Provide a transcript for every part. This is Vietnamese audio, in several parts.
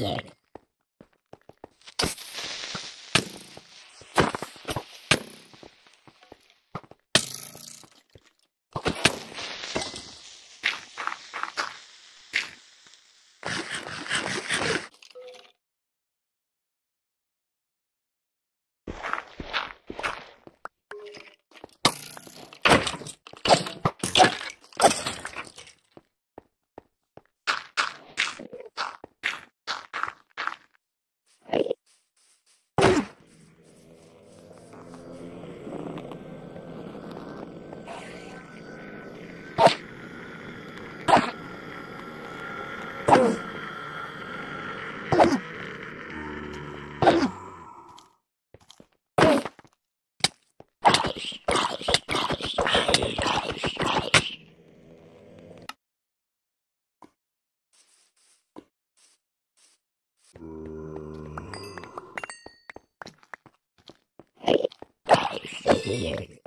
disappeared. Yeah.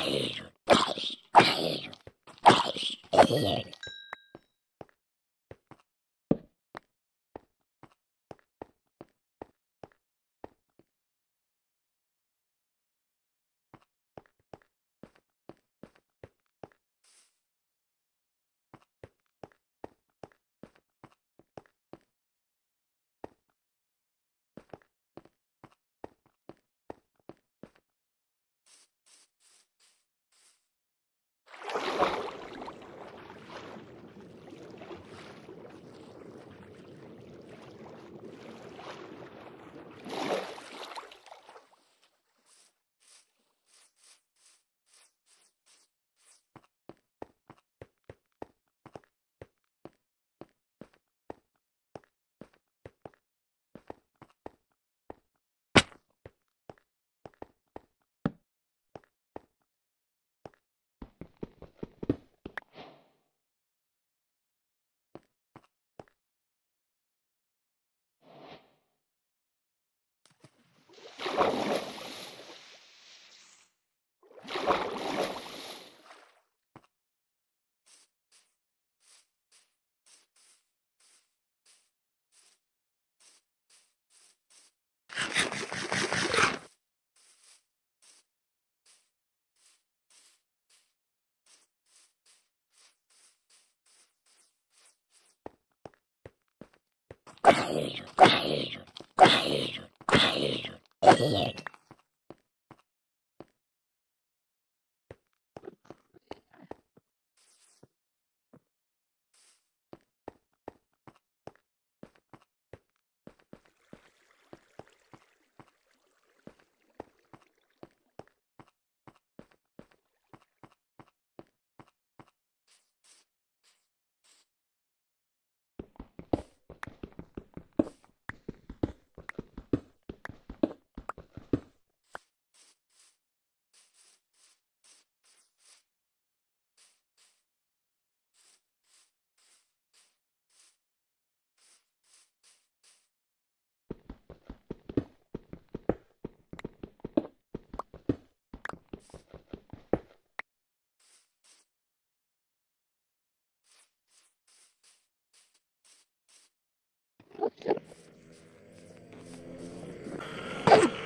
Here. fehlt. Oh!